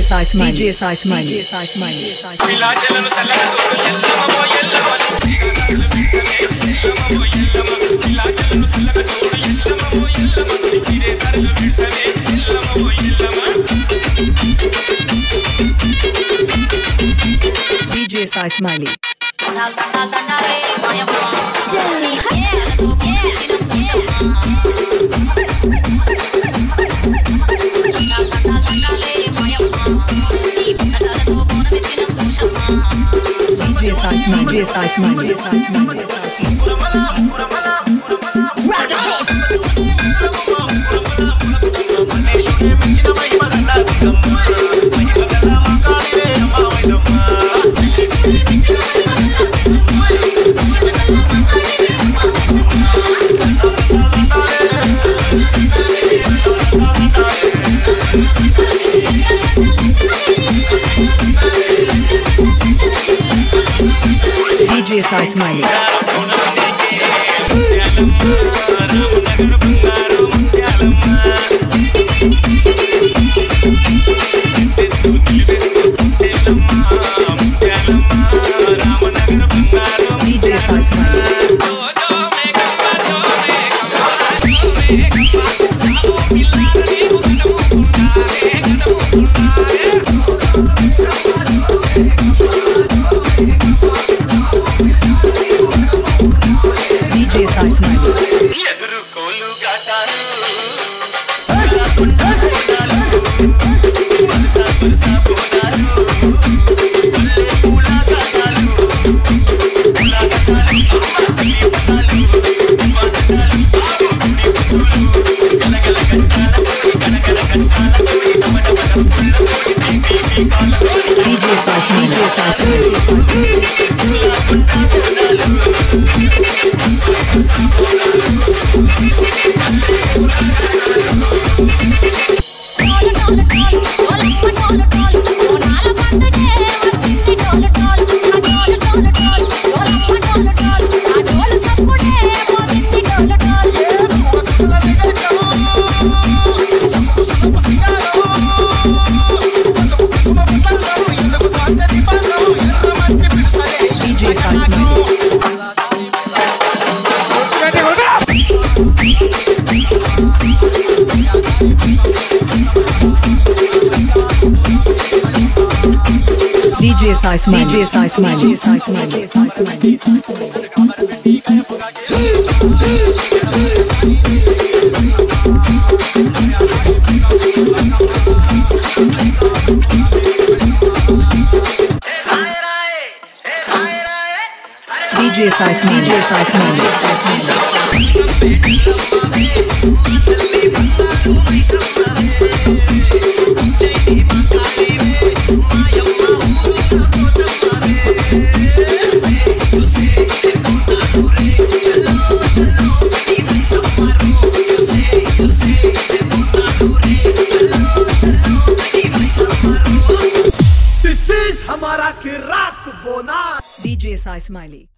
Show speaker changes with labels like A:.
A: DJ Size Money. DJ Size Money. DJ Size Money. DJ Size Money.
B: Yeah. Yeah.
A: size, my dear size, my dear size, my dear
C: size.
A: Suicide Smiley. DJ Saisman DJ Saisman DJ Saisman DJ Saisman DJ Saisman DJ Saisman
C: हमारा किराक बोना।
A: DJ Sai smiley.